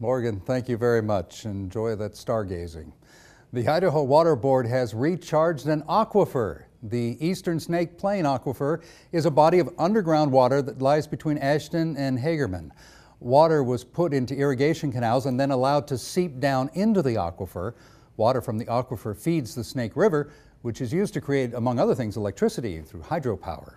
Morgan, thank you very much. Enjoy that stargazing. The Idaho Water Board has recharged an aquifer. The Eastern Snake Plain Aquifer is a body of underground water that lies between Ashton and Hagerman. Water was put into irrigation canals and then allowed to seep down into the aquifer. Water from the aquifer feeds the Snake River, which is used to create, among other things, electricity through hydropower.